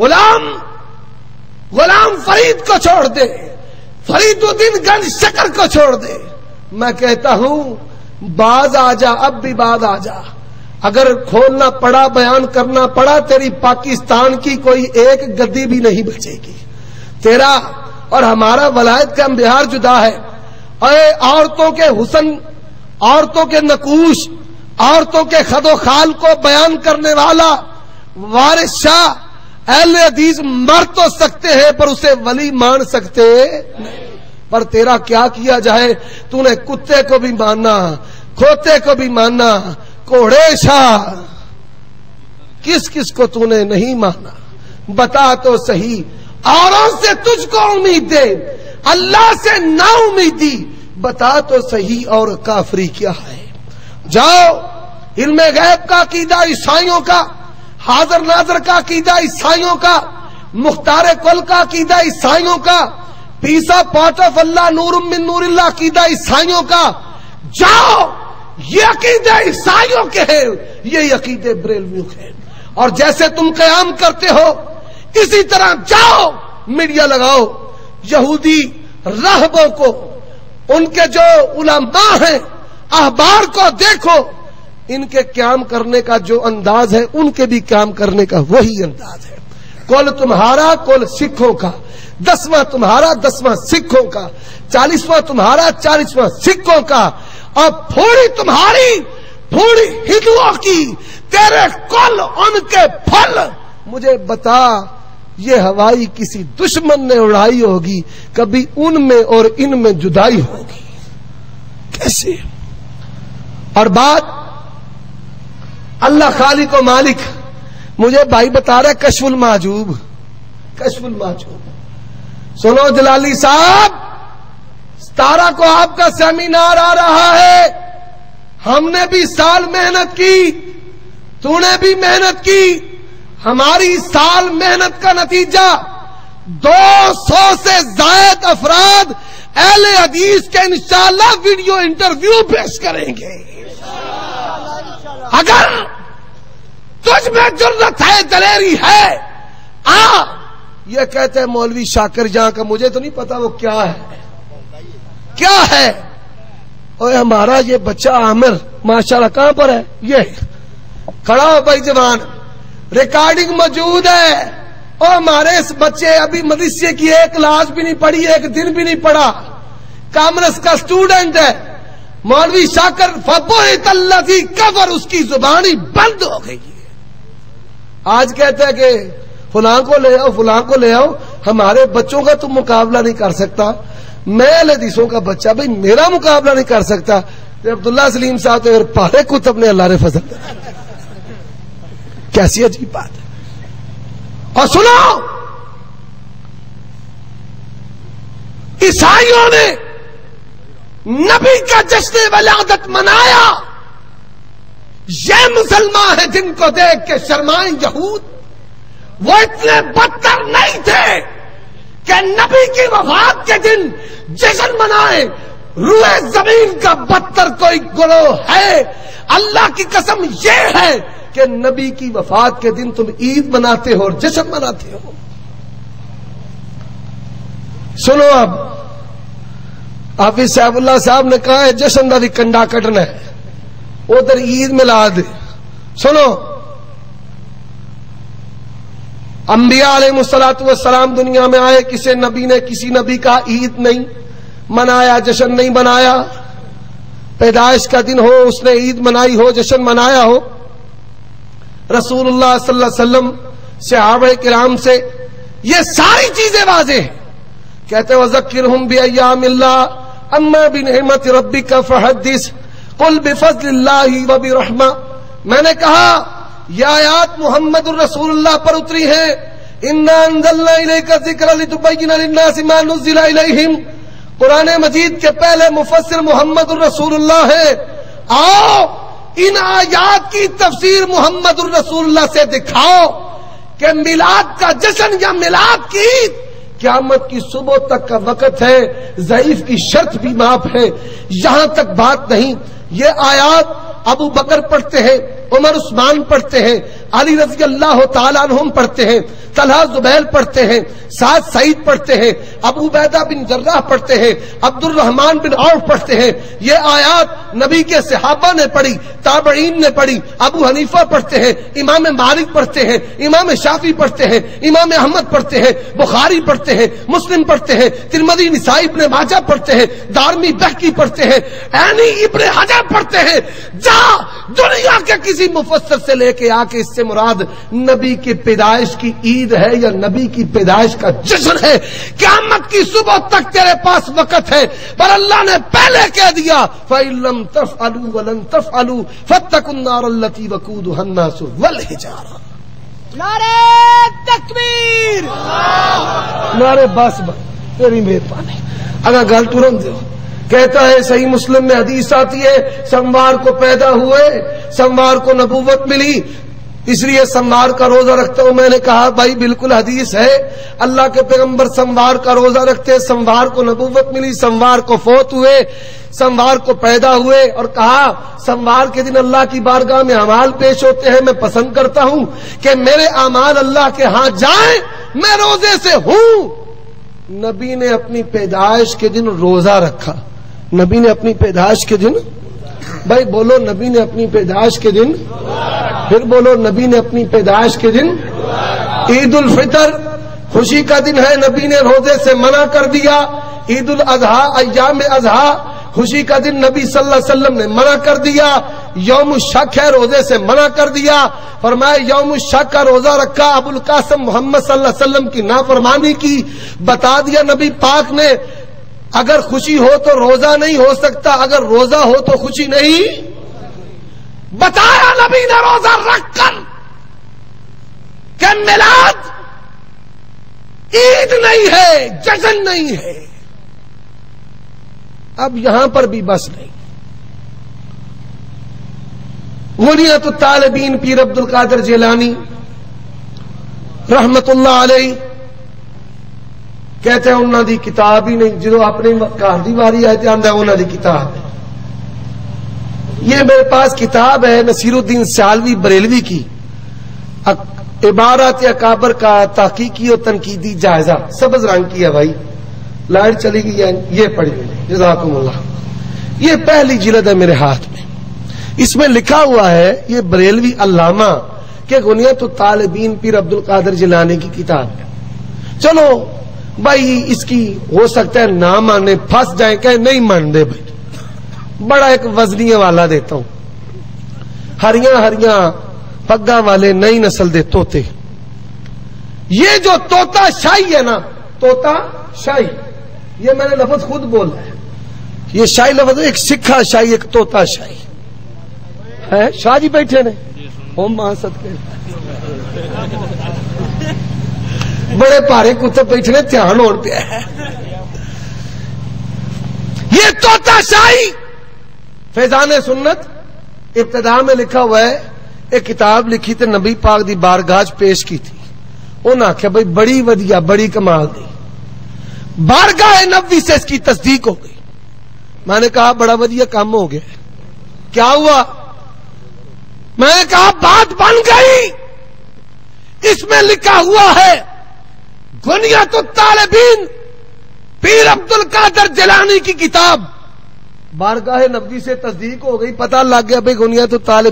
गुलाम गुलाम फरीद को छोड़ दे। फरीदुद्दीन गंज शकर को छोड़ दे। मैं कहता हूँ, बाज आ जा, अब भी बाज आ जा। अगर खोलना पड़ा, बयान करना पड़ा, तेरी पाकिस्तान की कोई एक गद्दी भी नहीं बचेगी। तेरा और हमारा वलायत का बिहार जुदा है। अरे, औरतों के हुसन, औरतों के नकूश, औरतों के खदो खाल को बयान करने वाला वारिस शाह अहल हदीस मर तो सकते हैं, पर उसे वली मान सकते पर तेरा क्या किया जाए? तूने कुत्ते को भी मानना खोते को भी मानना कोड़े शाह किस किस को तूने नहीं माना बता तो सही। औरों से तुझको उम्मीद दे, अल्लाह से ना उम्मीदी बता तो सही और काफरी क्या है। जाओ इल्म गैब का कीदा ईसाइयों का हाजर नाजर का कीदा ईसाइयों का, मुख्तार कुल का कीदा ईसाइयों का, पीसा पार्ट ऑफ़ अल्लाह नूर मिन नूरिल्ला कीदा ईसाइयों का। जाओ, ये अकीदे ईसाइयों के हैं, ये अकीदे बरेलवियों के हैं। और जैसे तुम कयाम करते हो, इसी तरह जाओ, मीडिया लगाओ, यहूदी रहबों को, उनके जो उलमा हैं, अहबार को देखो इनके क्याम करने का जो अंदाज है, उनके भी काम करने का वही अंदाज है। कुल तुम्हारा, कुल सिखों का। दसवां तुम्हारा, दसवां सिखों का। चालीसवां तुम्हारा, चालीसवां सिखों का। और थोड़ी तुम्हारी थोड़ी हिंदुओं की। तेरे कुल उनके फल। मुझे बता, ये हवाई किसी दुश्मन ने उड़ाई होगी, कभी उनमें और इनमें जुदाई होगी। कैसे? और बात अल्लाह खाली को मालिक। मुझे भाई बता रहा है, कशफुल माजूब। कशफुल माजूब। सुनो जलाली साहब, सतारा को आपका सेमिनार आ रहा है। हमने भी साल मेहनत की, तूने भी मेहनत की। हमारी साल मेहनत का नतीजा 200 से जायद अफराद अहले हदीस के इंशाला वीडियो इंटरव्यू पेश करेंगे। अगर तुझ में ज़रूरत है, दलेरी है, आ, ये कहते हैं मौलवी शाकर जहाँ का मुझे तो नहीं पता वो क्या है। क्या है? और हमारा ये बच्चा आमिर, माशाल्लाह कहाँ पर है? ये, खड़ा हो भाई जवान रिकॉर्डिंग मौजूद है। और हमारे इस बच्चे अभी मदरसे की एक क्लास भी नहीं पढ़ी, एक दिन भी नहीं पढ़ा। कामर्स का स्टूडेंट है। मौलवी फबोतल्ला थी कबर, उसकी ज़ुबान बंद हो गई है। आज कहते हैं कि, फुलां को ले आओ, फुलां को ले आओ, हमारे बच्चों का तुम मुकाबला नहीं कर सकता। मैं हदीसों का बच्चा, भाई मेरा मुकाबला नहीं कर सकता। अब्दुल्ला सलीम साहब तो पारे कुतब ने अल्लाह फ़सल कैसी अजीब बात है। और सुनो, ईसाइयों ने नबी का जश्न वलादत मनाया। ये मुसलमान है जिनको देख के शर्माए यहूद। वो इतने बदतर नहीं थे कि नबी की वफात के दिन जश्न मनाए। रुए ज़मीन का बदतर कोई गुरोह है। अल्लाह की कसम ये है कि नबी की वफात के दिन तुम ईद मनाते हो और जश्न मनाते हो। सुनो अब हाफिज साहबुल्ला साहब ने कहा है, जश्न का भी कंडा कटना है। उधर ईद मिला दे सुनो। अंबिया सलाम दुनिया में आए, किसी नबी ने किसी नबी का ईद नहीं मनाया, जश्न नहीं मनाया? पैदाइश का दिन हो, उसने ईद मनाई हो, जश्न मनाया हो। रसूलुल्लाह सल्लल्लाहु अलैहि वसल्लम सहाब किराम से ये सारी चीज़ें वाजे हैं। कहते वजक्र हम भी अयामिल्ला अम्मा बिन हिम्मत रब्बी का फहदिस कुल बिफजल्ला व बिरहमा। मैंने कहा यह आयात मोहम्मद रसूलुल्लाह पर उतरी है। कुरान मजीद के पहले मुफस्सिर मोहम्मद रसूलुल्लाह है। आओ, इन आयात की तफसीर मोहम्मद रसूलुल्लाह से दिखाओ कि मिलाद का जश्न या मिलाद की क्यामत की सुबह तक का वक्त है जईफ की शर्त भी माफ़ है। यहाँ तक बात नहीं। ये आयात अबू बकर पढ़ते हैं। उमर उस्मान पढ़ते हैं अली रज़ी अल्लाह तुम पढ़ते हैं तलहा जुबैल पढ़ते हैं साद सईद पढ़ते हैं अबू बैदा बिन जर्राह पढ़ते हैं अब्दुल रहमान बिन औफ पढ़ते हैं ये आयात नबी के सहाबा ने पढ़ी ताबईन ने पढ़ी अबू हनीफा पढ़ते हैं इमाम मालिक पढ़ते हैं इमाम शाफी पढ़ते हैं इमाम अहमद पढ़ते हैं बुखारी पढ़ते हैं मुस्लिम पढ़ते हैं तिरमदी निसाई इब्ने माजा पढ़ते हैं दारमी बहकी पढ़ते हैं ऐनी इब्ने हजर पढ़ते हैं जा दुनिया के किसी मुफसर से लेके आके इससे मुराद नबी की पैदाइश की ईद है या नबी की पैदाइश का जश्न है? क्यामत की सुबह तक तेरे पास वक्त है, पर अल्लाह ने पहले कह दिया फ़ैलम तफ अलू वलन तफ अलू फतकुन्नारती वकूद हन्नासु नारे तकबीर। नारे बस बस तेरी मेहरबानी। अगर गल तुरंत कहता है, सही मुस्लिम में हदीस आती है सोमवार को पैदा हुए सोमवार को नबूवत मिली। इसलिए सोमवार का रोजा रखते हो, मैंने कहा, भाई, बिल्कुल हदीस है। अल्लाह के पैगंबर सोमवार का रोजा रखते सोमवार को नबूवत मिली सोमवार को फोत हुए सोमवार को पैदा हुए और कहा सोमवार के दिन अल्लाह की बारगाह में अमाल पेश होते हैं, मैं पसंद करता हूँ कि मेरे अमाल अल्लाह के हाथ जाए, मैं रोज़े से हूँ। नबी ने अपनी पैदाइश के दिन रोजा रखा। नबी ने अपनी पैदाइश के दिन, भाई बोलो नबी ने अपनी पैदाइश के दिन, फिर बोलो नबी ने अपनी पैदाइश के दिन। ईद उल फितर, खुशी का दिन है, नबी ने रोज़े से मना कर दिया। ईद उल अजहा अयाम अजहा, खुशी का दिन नबी सल्लल्लाहु अलैहि वसल्लम ने मना कर दिया। यौम शक है, रोज़े से मना कर दिया। फरमाया, यौम शक का रोजा रखा, अबुल कासम मोहम्मद सल्लल्लाहु अलैहि वसल्लम की नाफरमानी की। बता दिया नबी पाक ने अगर खुशी हो तो रोजा नहीं हो सकता, अगर रोजा हो तो खुशी नहीं। बताया नबी ने रोजा रखकर कि मिलाद ईद नहीं है, जश्न नहीं है। अब यहाँ पर भी बस नहीं। गुनियत तालबीन पीर अब्दुल कादर जेलानी, रहमतुल्लाह अलैह कहते हैं उन्होंने किताब ही नहीं। जो अपने घर की वारी आए तो आंदा उन्होंने किताब। ये मेरे पास किताब है, नसीरुद्दीन सियालवी बरेलवी की। इबारत काबर का तहकीकी और तनकीदी जायजा, सबज रंग की है भाई। लाइट चली गई है, ये पढ़ी मैंने जजाकुमल्ला ये पहली जिलद है मेरे हाथ में। इसमें लिखा हुआ है, ये बरेलवी अलामा के गुनिया तो तालबीन पीर अब्दुल कादर जिलानी की किताब है। चलो भाई इसकी हो सकता है ना माने फंस जाए कहे नहीं मान दे भाई। बड़ा एक वजनिया वाला देता हूँ। हरिया हरिया पग्गा वाले नई नस्ल दे तोते। ये जो तोता शाही है ना तोता शाही। ये मैंने लफज खुद बोला है। ये शाही लफज एक सिखा शाही एक तोता शाही। है? शाह जी बैठे ने? ओम महासत के। बड़े भारे कुत्ते बैठने ध्यान हो पे है। ये तोता शाही। फैजान सुन्नत, इब्तदा में लिखा हुआ है, एक किताब लिखी थी, नबी पाक दी बारगाज पेश की थी। उन्हें आख्या, भाई, बड़ी वधिया, बड़ी कमाल दी। बारगाह नबी से इसकी तस्दीक हो गई। मैंने कहा, बड़ा वधिया काम हो गया। क्या हुआ? मैंने कहा, बात बन गई। इसमें लिखा हुआ है गुनिया तो तालबीन पीर अब्दुल कादर जलानी की किताब। बारगाह नबी से तस्दीक हो गई, पता लग गया, भाई गुनिया तो तालिब